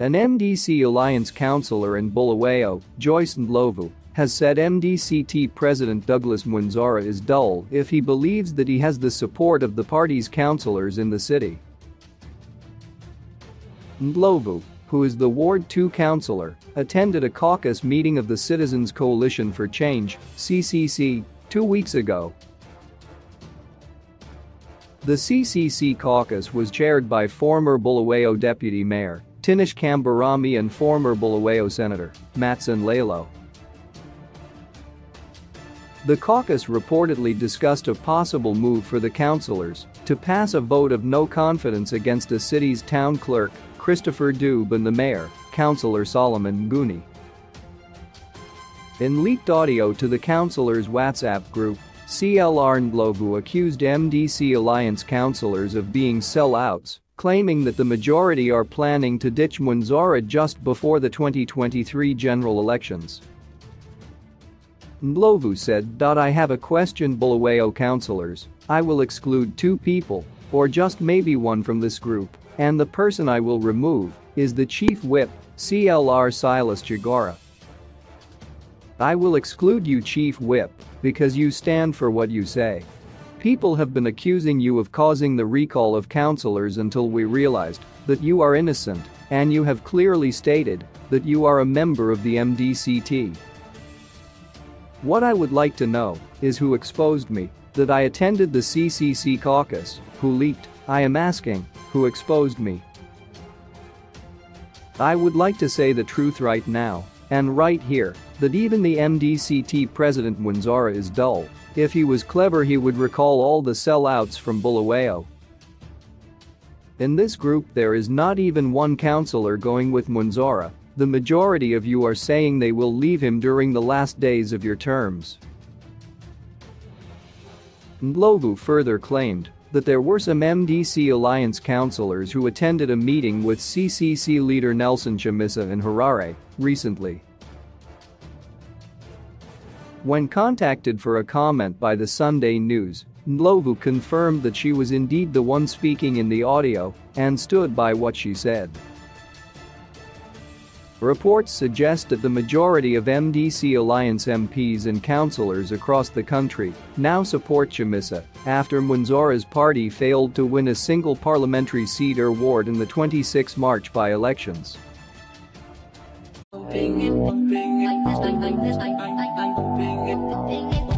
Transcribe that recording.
An MDC Alliance councillor in Bulawayo, Joyce Ndlovu, has said MDCT President Douglas Mwonzora is dull if he believes that he has the support of the party's councillors in the city. Ndlovu, who is the Ward 2 councillor, attended a caucus meeting of the Citizens Coalition for Change CCC, two weeks ago. The CCC caucus was chaired by former Bulawayo Deputy Mayor Tinashe Kambarami and former Bulawayo Senator Matson Hlalo. The caucus reportedly discussed a possible move for the councillors to pass a vote of no confidence against the city's town clerk, Christopher Dube and the mayor, Councillor Solomon Mguni. In leaked audio to the councillors' WhatsApp group, CLR Ndlovu accused MDC Alliance councillors of being sellouts, claiming that the majority are planning to ditch Mwonzora just before the 2023 general elections. Ndlovu said. I have a question Bulawayo councillors, I will exclude two people, or just maybe one from this group, and the person I will remove is the chief whip, CLR Silas Chagora. I will exclude you chief whip because you stand for what you say. People have been accusing you of causing the recall of counselors until we realized that you are innocent and you have clearly stated that you are a member of the MDCT. What I would like to know is who exposed me, that I attended the CCC caucus, who leaked, I am asking, who exposed me. I would like to say the truth right now, and right here, that even the MDCT president Mwonzora is dull. If he was clever he would recall all the sellouts from Bulawayo. In this group there is not even one councillor going with Mwonzora, the majority of you are saying they will leave him during the last days of your terms. Ndlovu further claimed that there were some MDC Alliance councillors who attended a meeting with CCC leader Nelson Chamisa in Harare recently. When contacted for a comment by the Sunday News, Ndlovu confirmed that she was indeed the one speaking in the audio and stood by what she said. Reports suggest that the majority of MDC Alliance MPs and councillors across the country now support Chamisa after Mwonzora's party failed to win a single parliamentary seat or ward in the 26 March by-elections. Just to be